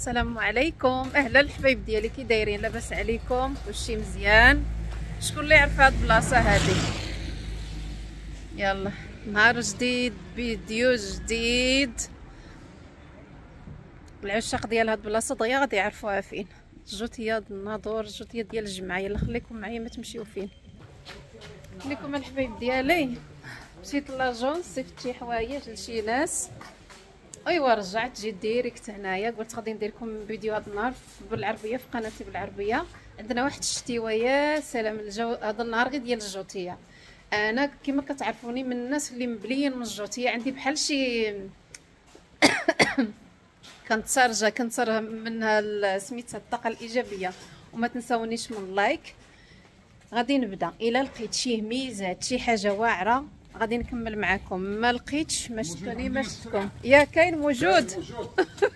السلام عليكم. أهلا الحبايب ديالي كي دايرين لاباس عليكم؟ وشي مزيان. شكون اللي يعرف هاد البلاصه هادي؟ يلا نهار جديد فيديو جديد. العشاق ديال هاد البلاصه دغيا غادي يعرفوها فين. جوتيه الناظور جوتيه ديال الجمعة. يلا خليكم معايا ما تمشيو فين. لكم الحبايب ديالي. مشيت l'agence صيفط شي حوايج لشي ناس ايوا رجعت جيت direct هنايا قلت غادي ندير لكم فيديو هذا النهار بالعربية في قناتي بالعربية. عندنا واحد الشتيوه يا سلام الجو هذا النهار غير ديال الجوتية. أنا كما كتعرفوني من الناس اللي مبليين من الجوتية عندي بحال شي كنت سارجه كنتصر منها سميتها الطاقة الإيجابية. وما تنساونيش من ال like. غادي نبدأ. إلا لقيت شي هميزات شي حاجة واعرة غادي نكمل معكم ما لقيتش ما شفتوني ما شفتكم. يا كاين موجود.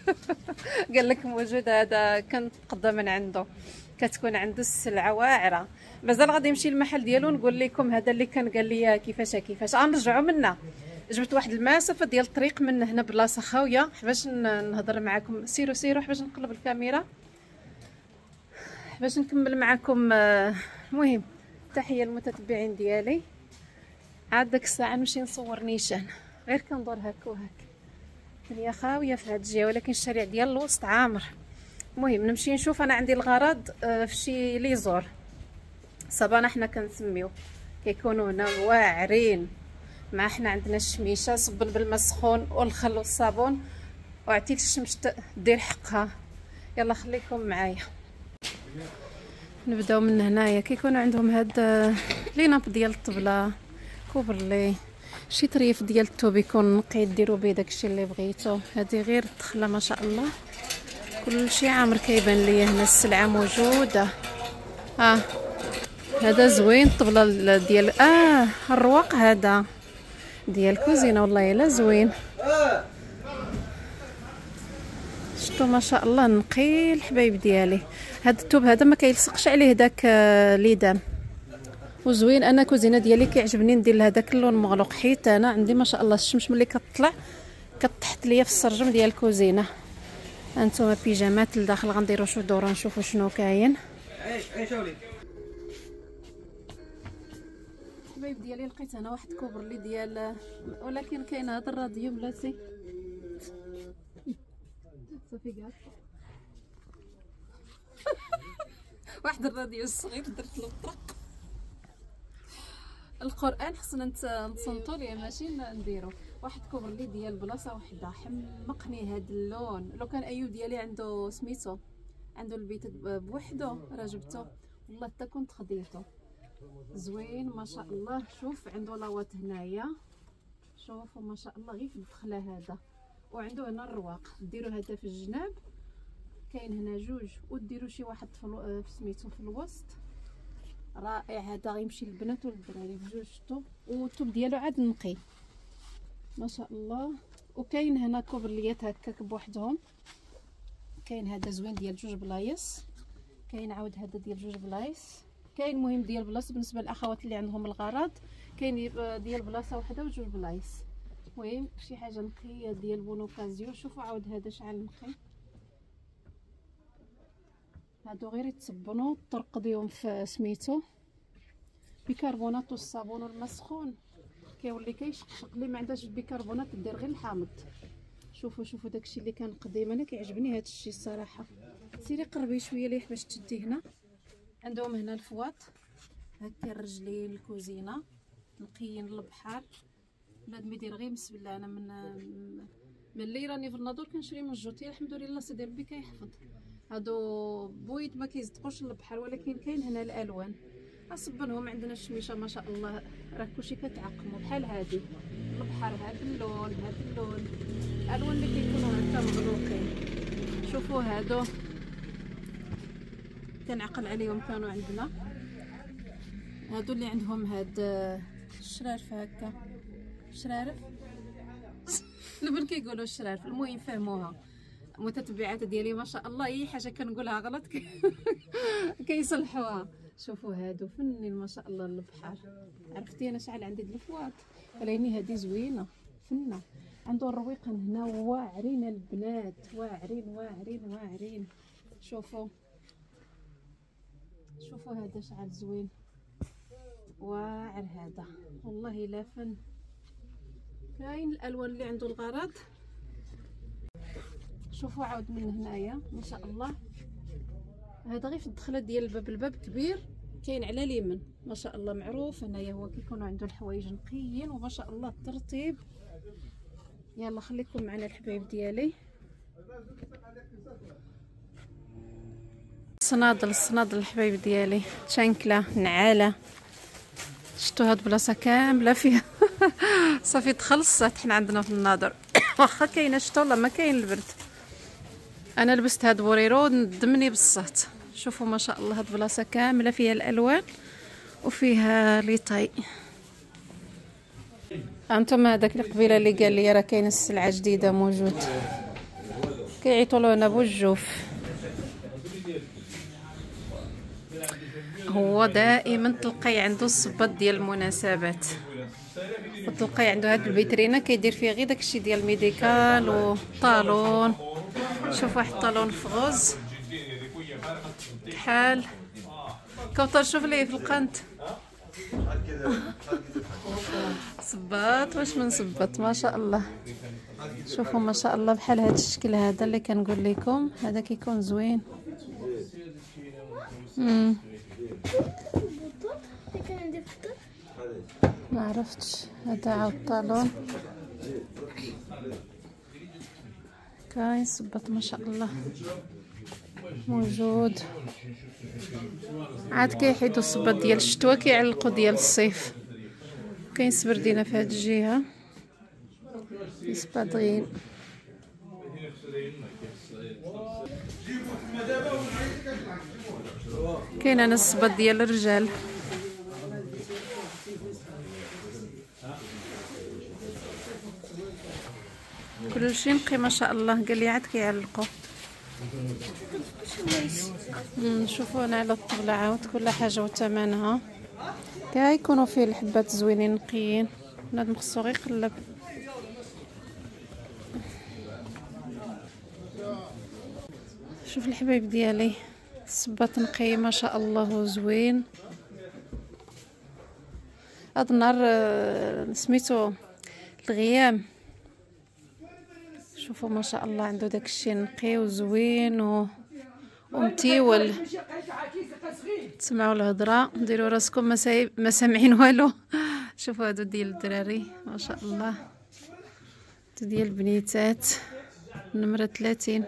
قال لك موجود هذا كنتقدى من عنده. كتكون عنده السلعة واعرة. مازال غادي نمشي للمحل ديالو نقول لكم هذا اللي كان قال لي كيفاش كيفاش. غنرجعوا منا. جبت واحد المسافه ديال الطريق من هنا بلاصة خاوية. باش نهضر معكم سيروا سيروا باش نقلب الكاميرا. باش نكمل معكم آه، المهم تحية للمتتبعين ديالي. عاد داك الساعة نمشي نصور نيشان. غير كندور هكا وهك الدنيا خاويه في هاد الجهة ولكن الشارع ديال الوسط عامر. المهم نمشي نشوف. أنا عندي الغرض آه، في شي ليزور. صبانه حنا كنسميو. كيكونوا هنا واعرين. مع حنا عندنا الشميشة صبن بالماء السخون والخل والصابون. وعطيت الشمس دير حقها. يلا خليكم معايا. نبداو من هنايا. كيكونوا عندهم هاد آه، لي ناب ديال الطبلة. كوبرلي شي طريف ديال الثوب يكون نقي ديروا به داكشي اللي بغيتو. هذه غير الدخله ما شاء الله. كلشي عامر كيبان ليا هنا السلعة موجودة. آه. هذا زوين الطبلة ديال آه الرواق هذا ديال الكوزينه والله إلا زوين. شفتوا ما شاء الله نقي الحبايب ديالي. هذا الثوب هذا ما كيلصقش عليه داك آه ليدان. وزوين. أنا كوزينة ديالي كيعجبني ندير لها داك اللون مغلوق حيت أنا عندي ما شاء الله الشمس ملي كتطلع كتحط ليا في السرجم ديال الكوزينة. هانتوما بيجامات لداخل غنديرو شو دورة نشوفو شنو كاين. الحبايب ديالي لقيت هنا واحد كوبرلي ديال ولكن كاين هذا الراديو بلاتي. صافي كاع واحد الراديو الصغير درت له الطرق. القرآن خصنا نتصنتو ليه ماشي نديرو. واحد كوبرلي ديال بلاصة وحدة حمقني هاد اللون. لو كان أيوب ديالي عنده سميتو عنده البيت بوحدو راه جبتو. والله حتى كنت خديتو. زوين ما شاء الله. شوف عنده لاوات هنايا. شوفوا ما شاء الله غير في الدخلة هذا. وعنده هنا الرواق. ديروا هذا في الجناب. كاين هنا جوج. وديروا شي واحد في سميتو في الوسط. رائع هذا غيمشي للبنات والدراري بجوج شتو والثوب ديالو عاد نقي. ما شاء الله. وكاين هنا كوبرليات هكاك بوحدهم. كاين هذا زوين ديال جوج بلايص. كاين عاود هذا ديال جوج بلايص. كاين مهم ديال بلاصه بالنسبة للأخوات اللي عندهم الغرض. كاين ديال بلاصة وحدة وجوج بلايص. المهم شي حاجة نقية ديال bonne occasion. شوفوا عاود هذا شحال نقي. هادو غير يتصبنوا ترقديهم في سميتو. بيكربونات والصابون والماء سخون كيولي كيشقشق اللي ما عندهاش البيكربونات دير غير الحامض. شوفوا شوفوا داكشي اللي كان قديم أنا كيعجبني هادشي الصراحة. سيري قربي شوية ليه باش تشدي هنا. عندهم هنا الفواط. هكا الرجلين الكوزينة نقيين البحر بلاد ميدير غير بسم الله أنا من ملي راني في الناظور كنشري من الجوتي. الحمد لله سيدي ربي كيحفظ. هادو بويض ما كيصدقوش للبحر ولكن كاين هنا الألوان. اصبنهم عندنا الشميشة ما شاء الله راه كلشي كتعقموا بحال هادي. البحر هاد اللون هاد اللون. الالوان اللي كيكونوا هكا مغلوقين شوفوا هادو. كنعقل عليهم كانوا عندنا. هادو اللي عندهم هاد الشرارف هكا. شرارف؟ البن كيقولوا الشرارف المهم فهموها. متتبعات ديالي ما شاء الله. اي حاجة كنقولها غلط. كيصلحوها. شوفوا هادو فنين ما شاء الله البحر عرفتي أنا شحال عندي الفواط ولكن هذه زوينة. فنة. عنده الرويقان هنا. واعرين البنات. واعرين واعرين واعرين. شوفوا. شوفوا هذا شعر زوين. واعر هذا. والله لا فن. كاين الألوان اللي عنده الغرض. شوفوا عاود من هنايا ما شاء الله. هذا غير في الدخلة ديال الباب الباب كبير كاين على اليمين ما شاء الله معروف هنايا هو كيكون عنده الحوايج نقيين وما شاء الله الترتيب يلا خليكم معنا الحبايب ديالي. الصنادل الصنادل الحبايب ديالي. تشانكله نعالة. شفتوا هاد البلاصه كاملة فيها؟ صافي تخلصت. حنا عندنا في الناظر. واخا كاينة الشتا والله ما كاين البرد؟ أنا لبست هاد boléro ندمني بالصهد شوفوا ما شاء الله هاد البلاصه كاملة فيها الألوان وفيها les tailles أنتم هذاك القبيلة اللي قال لي راه كاين السلعة جديدة موجود. كيعيطوا لنا بوجوف هو دائما تلقاي عنده الصباط ديال المناسبات. وتلقاي عنده هاد الفيترينا كيدير فيه غير داكشي ديال ال médical و talon شوف واحد الطالون فغوز كحال. كوثر شوف ليه في القنت. صباط. واش من صباط؟ ما شاء الله. شوفوا ما شاء الله بحال هذا الشكل هذا اللي كنقول لكم. هذا كيكون زوين. امم ما عرفتش. هذا عاود طالون كاين صباط ما شاء الله. موجود. عاد كيحيدوا الصباط ديال الشتوى كيعلقوا ديال الصيف. كاين سبردينه في هذه الجهة. سبادغين كاين أنا الصباط ديال الرجال. كلشي نقي ما شاء الله. قال لي عاد كيعلقوا. نشوفوا أنا على الطبلة عاود كل حاجة وثمنها كيكونوا فيه الحبات زوينين نقيين. بنادم خصو غير يقلب شوف الحبايب ديالي. الصباط نقي ما شاء الله زوين. هاد النهار آه، سميتو الغيام. شوفوا ما شاء الله عنده داك الشيء نقي وزوين و ومتيول تسمعوا الهضرة. ديروا راسكم ما, سايب ما سامعين والو. شوفوا هادو ديال الدراري. ما شاء الله. هادو ديال البنيتات نمرة 30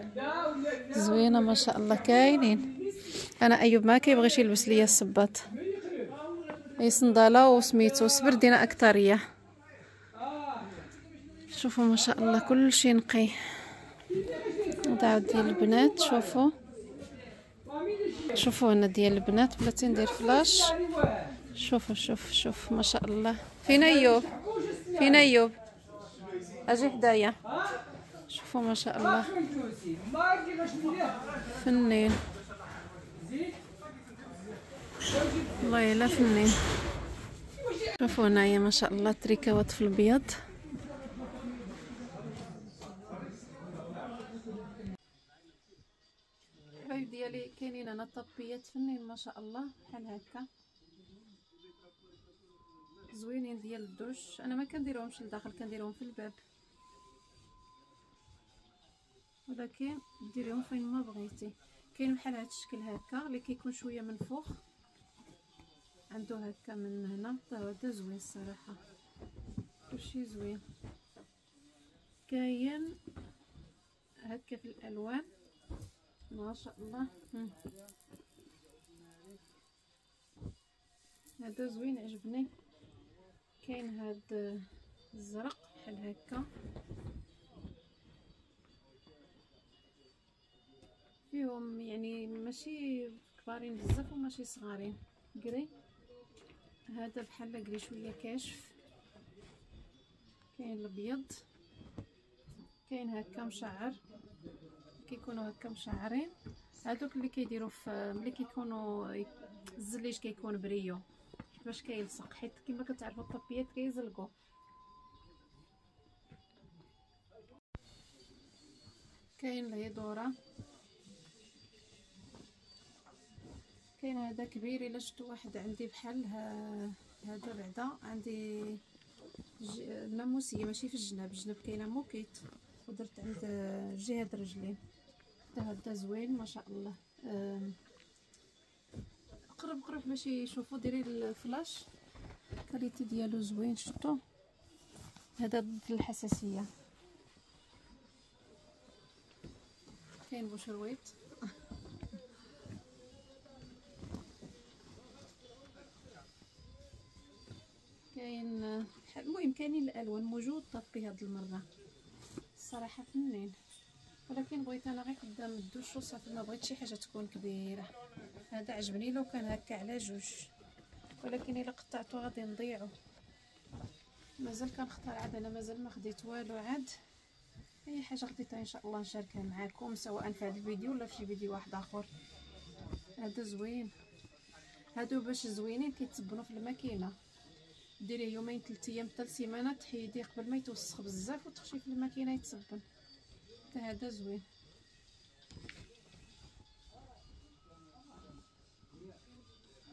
زوينة ما شاء الله. كاينين. أنا أيوب ما كيبغيش يلبس ليا الصباط. أي صندالة وسميتو. سبردينا أكترية. شوفوا ما شاء الله كل شيء نقي. هذا ديال البنات شوفوا. شوفوا هنا ديال البنات بلاتي ندير فلاش. شوفوا شوف شوف ما شاء الله. فين أيوب؟ فين أيوب؟ أجي حدايا. شوفوا ما شاء الله. فنين. والله لا فنين. شوفوا هنايا ما شاء الله تريكاوات في البيض. ديالي كاينين هنا طبيات فنين ما شاء الله بحال هكا. زوينين ديال الدوش أنا ما كنديرهمش لداخل كنديرهم في الباب. ولكن ديريهم فين ما بغيتي. كاين بحال هذا الشكل هكا اللي كيكون شوية منفوخ عنده هكا من هنا هذا زوين الصراحه كلشي زوين. كاين هكا في الألوان. ما شاء الله. هذا زوين عجبني. كاين هاد الزرق بحال هكا. فيهم يعني ماشي كبارين بزاف وماشي صغارين. قري. هذا بحال قري شوية كاشف. كاين الأبيض. كاين هكا مشعر. كيكونوا هكا مشعرين. هادوك اللي كيديروا في ملي كيكونوا الزليج كيكون بريو. باش كيلصق حيت كما كتعرفوا الطبيات كيزلقوا كاين الهيدورة كاين هذا كبير إلا شفتو واحد عندي بحال هذا بعدا. عندي الناموسيه ماشي في الجناب. الجناب كاينة موكيت. ودرت عند جهه حتى هذا زوين ما شاء الله. قرب قرب باش يشوفوا ديري الفلاش. ال qualité ديالو زوين شفتو؟ هذا ضد الحساسية. كاين بوشرويت كاين المهم كاينين الألوان موجود tapis هاد المرة. الصراحه فنين ولكن بغيت أنا غير قدام الدوش وصافي ما بغيت شي حاجة تكون كبيرة. هذا عجبني لو كان هكا على جوج. ولكن إلا قطعته غادي نضيعو. مازال كنختار عاد أنا مازال ما خديت والو عاد. أي حاجة خديتها إن شاء الله نشاركها معكم سواء في هذا الفيديو ولا في شي فيديو واحد آخر. هذا زوين. هادو باش زوينين كيتبنوا في الماكينة. ديريه يومين ثلاث أيام حتى لسيمانه تحيديه قبل ما يتوسخ بزاف وتخشي في الماكينة يتسبن حتى هذا زوين.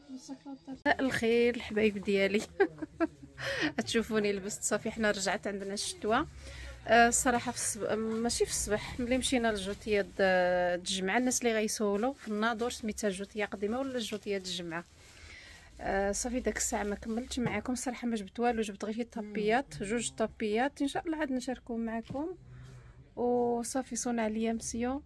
مساء الخير الحبايب ديالي. تشوفوني لبست صافي حنا رجعت عندنا الشتوى. الصراحة في الصبح ماشي في الصباح ملي مشينا للجوتيه الجمعة الناس اللي غيسولوا في الناظور سميتها الجوتيه قديمة ولا الجوتيه الجمعة؟ آه صافي داك الساعة ما كملتش معكم صراحة ما جبت والو جبت غير طابيات جوج طابيات. إن شاء الله عاد نشاركهم معكم وصافي صونع عليا مسيو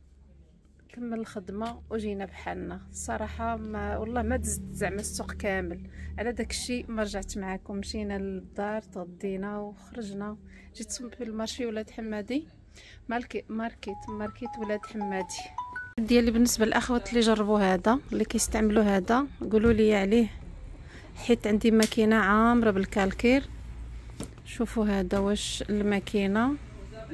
كمل الخدمة وجينا بحالنا. الصراحه ما والله ما دزت زعما السوق كامل. على داك الشيء ما رجعت معكم مشينا للدار تغدينا وخرجنا. جيت في ال marché ولاد حمادي. ماركي market market ولاد حمادي. ديالي بالنسبة للأخوات اللي جربوا هذا اللي كيستعملوا هذا قولوا لي عليه. حيت عندي ماكينة عامرة بال calcaire. شوفوا هذا واش الماكينة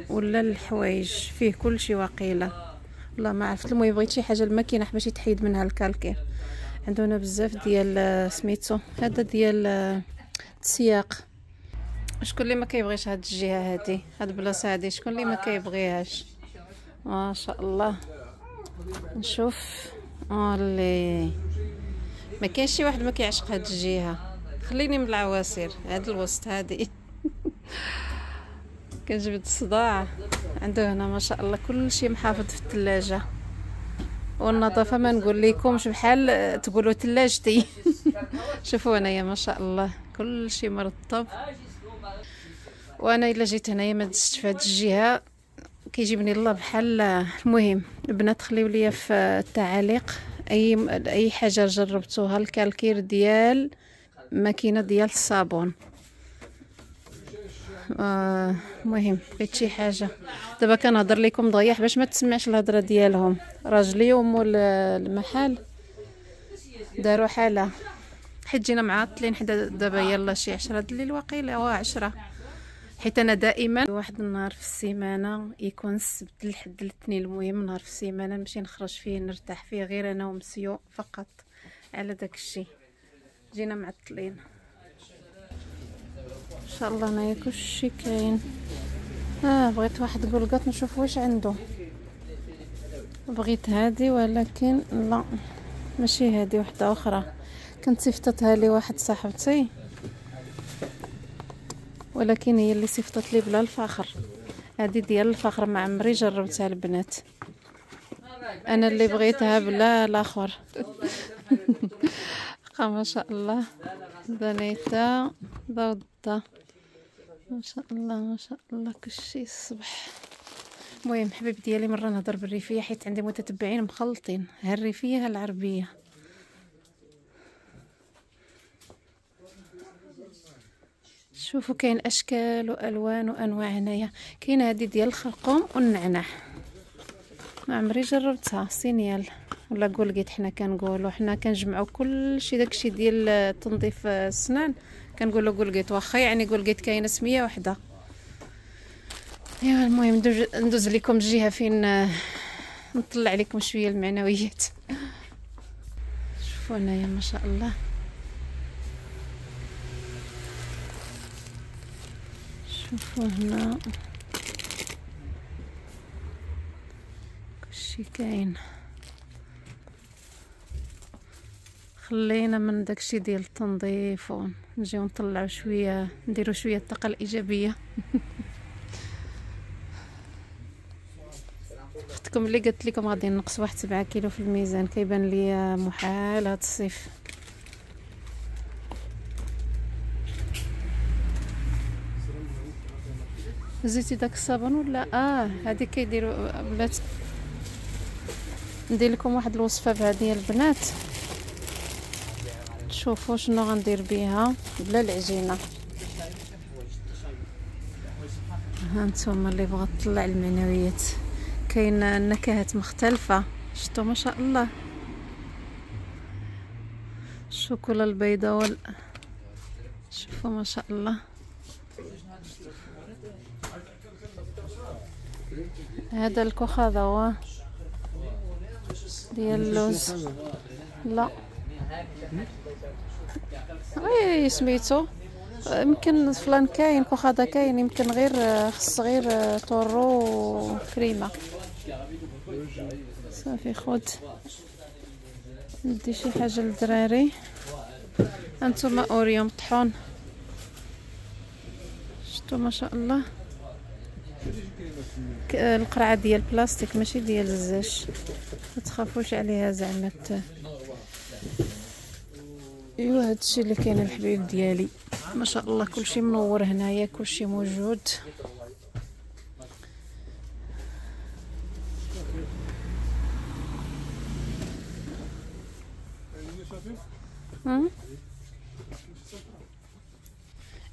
ولا الحوايج فيه كل شيء وقيله والله ما عرفت المهم بغيت شي حاجة الماكينة باش يتحيد منها الكالكير. عندنا بزاف ديال سميتو هذا ديال السياق. شكون اللي ما كيبغيش هاد الجهة هادي هاد البلاصه هادي؟ شكون اللي ما كيبغيهاش؟ ما شاء الله. نشوف. اللي ما كاينش شي واحد ما كيعشق هاد الجهة. خليني من العواسير هاد الوسط هادي. كنجبد الصداع. عنده هنا ما شاء الله كل شيء محافظ في الثلاجه والنظافة ما نقول لكمش بحال تقولوا ثلاجتي شوفوا هنايا ما شاء الله كل شيء مرطب. وأنا إلا جيت هنايا ما دزت في هذه الجهة. كيجيبني الله بحال المهم. البنات خليو ليا في التعاليق. أي أي حاجة جربتوها الكالكير ديال ماكينة ديال الصابون. آه المهم بغيت شي حاجة. دابا كنهضر لكم ضيح باش ما تسمعش الهضرة ديالهم. راجلي ومول المحل داروا حالة. حيت جينا معطلين حدا دابا يلا شي عشرة د الليل واقيلا هو عشرة. حيت أنا دائما واحد النهار في السيمانة يكون السبت الحد الاثنين المهم نهار في السيمانة نمشي نخرج فيه نرتاح فيه غير أنا ومسيو فقط على داك الشيء. جينا معطلين إن شاء الله هنايا كلشي كاين. آه بغيت واحد قلقط نشوف واش عنده. بغيت هادي ولكن لا ماشي هادي وحدة أخرى. كنت صيفطتها لي واحد صاحبتي. ولكن هي اللي صيفطت لي بلا الفخر. هذه ديال الفخر ما عمري جربتها البنات. أنا اللي بغيتها بلا الآخر ما شاء الله. دانيتا ضوضة. ما شاء الله ما شاء الله. كلشي الصبح. المهم حبيب ديالي مرة نهضر بالريفية حيت عندي متتبعين مخلطين. ها الريفيه ها العربيه شوفوا كاين أشكال وألوان وأنواع هنايا. كاين هذه ديال الخرقوم والنعناع. ما عمري جربتها سينيال ولا قولقيت حنا كنقولوا. حنا كنجمعوا كلشي داكشي ديال تنظيف السنان كنقولوا قولقيت واخا يعني قولقيت كاينة سمية وحدة. أيوا المهم ندوز لكم الجهة فين نطلع لكم شوية المعنويات. شوفوا هنايا ما شاء الله. شوفوا هنا كلشي كاين. خلينا من داكشي ديال التنظيف ونجيو نطلعو شوية نديرو شوية الطاقة الإيجابية. اختكم اللي قلت لكم غادي نقص واحد سبعة كيلو في الميزان كيبان لي محال هاد الصيف. زيتي داك الصابون ولا؟ آه هذيك كيديروا بلات ندير لكم واحد الوصفة بهذه البنات. شوفوا شنو غندير بها بلا العجينة. ها نتوما اللي بغات تطلع المعنويات كاين النكهات مختلفة. شتو ما شاء الله. الشوكولا البيضاء وال شوفوا ما شاء الله. هذا الكوخ هذا هو ديال اللوز لا. اي سميتو. يمكن فلان كاين كوخ هذا كاين يمكن غير خص غير طورو وكريمة. صافي خد. ندي شي حاجة للدراري. أنتم أوريوم طحون. شتو ما شاء الله. القرعة ديال البلاستيك ماشي ديال الزاش ما تخافوش عليها زعما ايوا هادشي اللي كاين الحبيب ديالي. ما شاء الله كلشي منور هنايا كلشي موجود.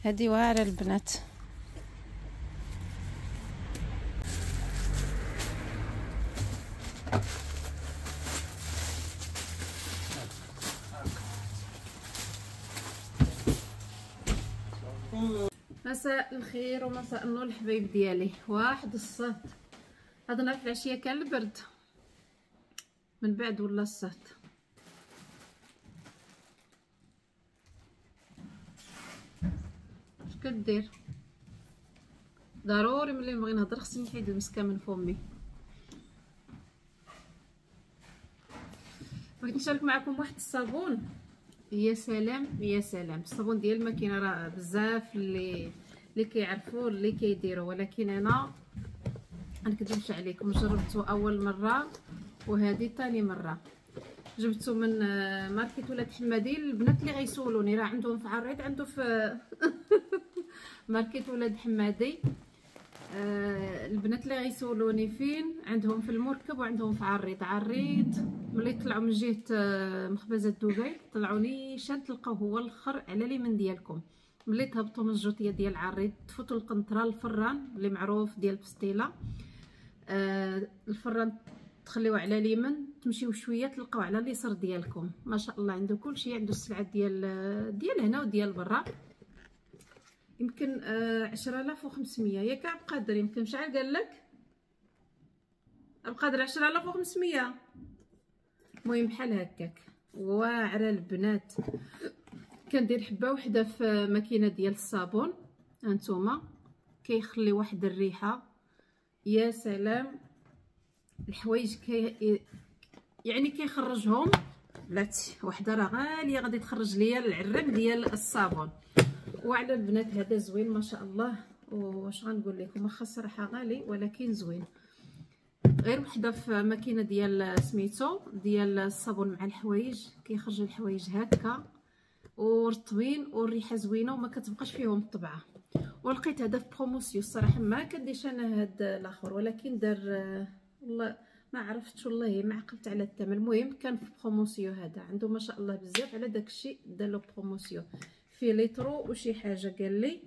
هادي واعرة البنات. مساء الخير ومساء النور الحبايب ديالي. واحد الصهد هذا نهار في العشيه كان البرد. من بعد ولا الصهد اش كدير ضروري ملي نبغي نهضر خصني نحيد المسكة من فمي. بغيت نشارك معكم واحد الصابون. يا سلام يا سلام. الصابون ديال الماكينة راه بزاف اللي اللي كيعرفوا اللي كيديروا ولكن أنا نكذبش عليكم جربته أول مرة وهذه ثاني مرة. جبته من ماركه ولاد حمادي البنات اللي غيسولوني راه عندهم في عريض عنده في ماركه ولاد حمادي. آه البنات اللي غيسولوني فين؟ عندهم في المركب وعندهم في عريض. عريض ملي طلعوا من جهة آه مخبزة دبي طلعوا نيشان تلقاو هو الآخر على اليمين ديالكم. ملي تهبطوا من الجوطيه ديال عريض تفوتوا القنطره الفران اللي معروف ديال بستيله آه الفران تخليوه على اليمين تمشيو شوية تلقاو على اليسار ديالكم. ما شاء الله عنده كلشي عنده السلعة ديال ديال هنا وديال برا. يمكن آه عشرة آلاف وخمسمية. ياك عبقادر يمكن شحال قال لك؟ عبقادر عشرة آلاف وخمسمية. المهم بحال هكاك. واعرة البنات. كندير حبة وحدة في ماكينة ديال الصابون. هانتوما كيخلي واحد الريحة. يا سلام. الحوايج كي يعني كيخرجهم. بلاتي وحده راه غالية غادي تخرج ليا العرام ديال الصابون. وعلى البنات هذا زوين ما شاء الله. واش غنقول لكم؟ واخا الصراحه غالي ولكن زوين. غير وحدة في ماكينة ديال سميتو ديال الصابون مع الحوايج. كيخرج الحوايج هكا. ورطبين والريحة زوينة وما كتبقاش فيهم الطبعة. ولقيت هذا في promotion الصراحة ما كديش أنا هاد الآخر ولكن دار والله ما عرفتش والله ما عقلت على الثمن. المهم كان في promotion هذا عنده ما شاء الله بزاف على داكشي دار promotion. في ليترو وشي حاجة قال لي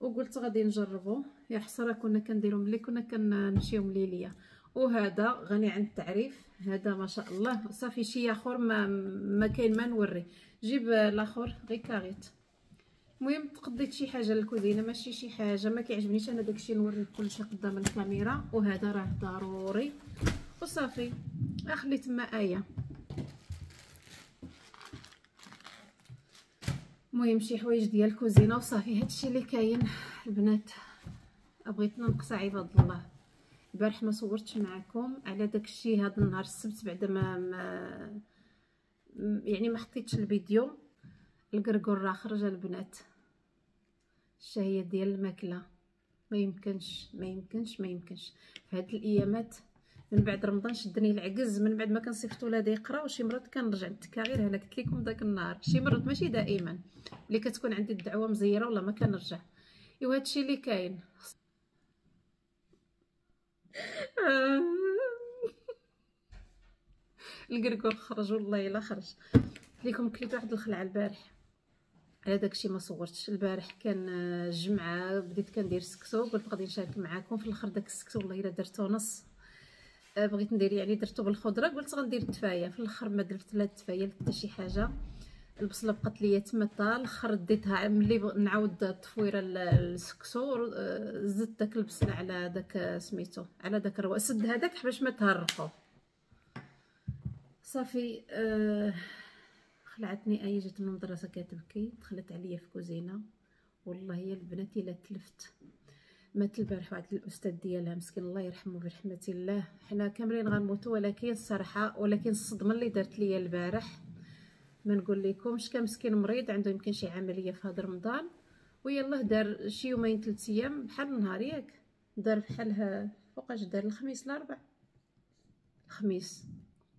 وقلت غادي نجربو. يا حسره كنا كنديرو ملي كنا كنمشيو مليليه وهذا غني عن التعريف. هذا ما شاء الله. صافي شي آخر ما ما كاين ما نوري. جيب الآخر غير كاريت المهم تقضيت شي حاجة للكوزينة ماشي شي حاجة ما كيعجبنيش أنا داكشي نوري كلشي قدام الكاميرا. وهذا راه ضروري. وصافي أخلي تما آية. المهم شي حوايج ديال الكوزينة. وصافي هادشي اللي كاين. البنات بغيت ننقص عباد الله. البارح ما صورتش معكم على داك الشيء هذا النهار السبت بعد ما, ما يعني ما حطيتش الفيديو. القرقور راه خرج البنات. الشهية ديال الماكلة. ما يمكنش ما يمكنش ما يمكنش. في هاد الأيامات من بعد رمضان شدني العجز. من بعد ما كنصيفط ولادي يقراو شي مرات كنرجع نتكا غير هنا قلت لكم داك النهار. شي مرات ماشي دائما. اللي كتكون عندي الدعوة مزيرة ولا ما كنرجع. إيوا هادشي اللي كاين. القرقور خرج والله إلا خرج. ليكم كليت واحد الخلعه البارح. على داكشي ما صورتش. البارح كان الجمعه بديت كندير سكسو قلت غادي نشارك معكم في الأخر داك السكسو والله إلا درتو نص. آه، بغيت ندير يعني درتو بالخضرة قلت غندير التفاية. في الأخر ما درت لا التفاية حتى شي حاجة. البصله بقات ليا تما حتى الأخر ديتها ملي نعاود التفويره السكسو آه، زدت داك البصله على داك سميتو على داك الرواق سد هذاك باش ما تهرقو. صافي آه خلعتني أي جات من المدرسة كتبكي دخلت عليا في كوزينة. والله يا البنات إلا تلفت. مات البارح واحد الأستاذ ديالها مسكين الله يرحمه برحمة الله. حنا كاملين غنموتوا ولكن الصراحة ولكن الصدمة اللي دارت ليا البارح ما نقول لكمش كان مسكين مريض عنده يمكن شي عملية في هذا رمضان. ويلاه دار شي يومين ثلاث أيام بحال النهار ياك. دار بحالها فوقاش دار الخميس الأربع. الخميس.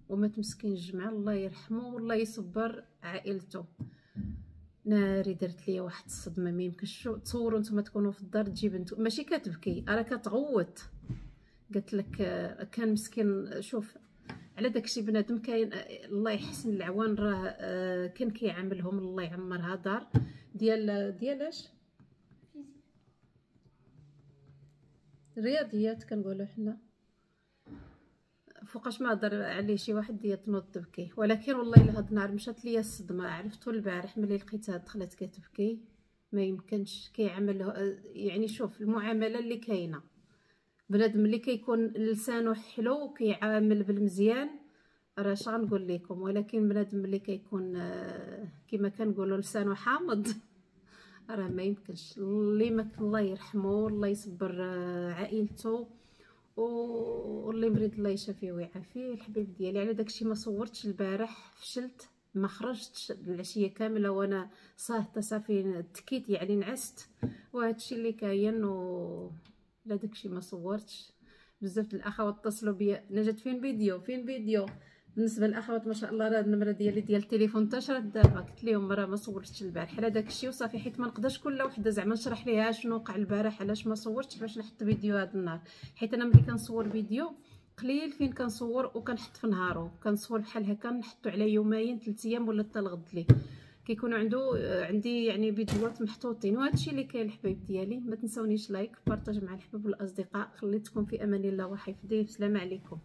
ومات مسكين الجمعة الله يرحمه والله يصبر عائلته. ناري درت ليا واحد الصدمة ما يمكنش تصوروا نتوما تكونوا في الدار تجيب انتو. ماشي كتبكي راه كتغوت قالت لك كان مسكين شوف على داكشي بنادم كاين الله يحسن العوان راه آه، كان كيعاملهم الله يعمرها دار. ديال ديال اش؟ رياضيات كنقولوا حنا. فوقاش ما هضر عليه شي واحد ديال تنوض تبكي. ولكن والله إلا هاد النهار مشات ليا الصدمة عرفتو البارح ملي لقيتها دخلت كتبكي؟ ما يمكنش كيعمل يعني شوف المعاملة اللي كاينة. بنادم اللي كيكون لسانه حلو وكيعامل بالمزيان راه اش غنقول لكم ولكن بنادم اللي كيكون آه، كما كنقولوا لسانه حامض راه ما يمكنش. اللي ما الله يرحمه الله يصبر آه، عائلته واللي مريض الله يشافيه ويعافيه. الحبيب ديالي على داكشي ما صورتش البارح فشلت ما خرجتش العشية كاملة وأنا صاهتة صافي تكيت يعني نعست. وهادشي اللي كاين و لا داكشي ما صورتش. بزاف الأخوات اتصلوا بيا. نجات فين فيديو؟ فين فيديو؟ بالنسبة للأخوات ما شاء الله راه النمره ديالي ديال التليفون انتشرت دابا. قلت لهم راه ما صورتش البارح. على داك الشيء وصافي حيت ما نقدرش كل وحدة زعما نشرح ليها شنو وقع البارح علاش ما صورتش باش نحط فيديو هذا النهار. حيت أنا ملي كنصور فيديو قليل فين كنصور وكنحط في نهارو. كنصور بحال هكا نحطو على يومين ثلاث أيام ولا حتى الغد ليه. كيكونوا عنده عندي يعني فيديوهات محطوطين وهذا الشيء اللي كاين الحبايب ديالي. ما تنسونيش لايك بارطاج مع الحباب والأصدقاء. خليتكم في أمان الله وحفظه السلام عليكم.